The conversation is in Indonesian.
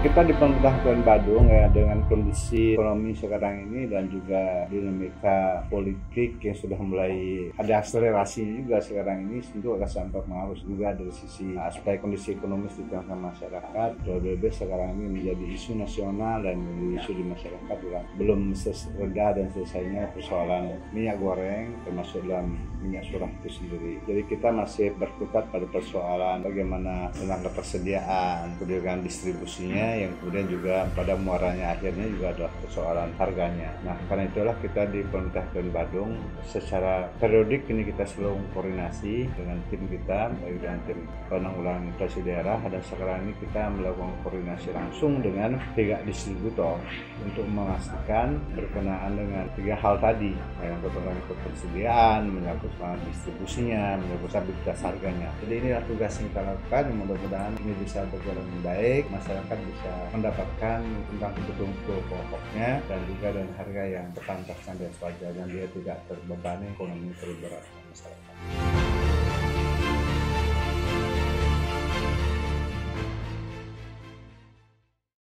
kita di pemerintah Kabupaten Badung ya dengan kondisi ekonomi sekarang ini dan juga dinamika politik yang sudah mulai ada akselerasi juga sekarang ini tentu akan sampai pengaruh juga dari sisi aspek kondisi ekonomis di tengah masyarakat. PBB sekarang ini menjadi isu nasional dan isu di masyarakat juga belum reda dan selesainya persoalan minyak goreng termasuk dalam minyak curah itu sendiri. Jadi kita masih berkutat pada persoalan bagaimana tentang ketersediaan kemudian distribusinya yang kemudian juga pada muaranya akhirnya juga adalah persoalan harganya. Nah karena itulah kita di pemerintah Kabupaten Badung secara periodik ini kita selalu koordinasi dengan tim kita baik dengan tim penanggulangan inflasi daerah dan sekarang ini kita melakukan koordinasi langsung dengan tiga distributor untuk memastikan berkenaan dengan tiga hal tadi yang tentang ketersediaan, menyangkut distribusinya, menyangkut stabilitas harganya. Jadi inilah tugas yang kita lakukan. Mudah-mudahan ini bisa berjalan baik, masyarakat bisa bisa mendapatkan tentang kebutuhan pokoknya dan juga dengan harga yang terpantaskan dan sewajarnya dia tidak terbebani ekonomi terberat masyarakat.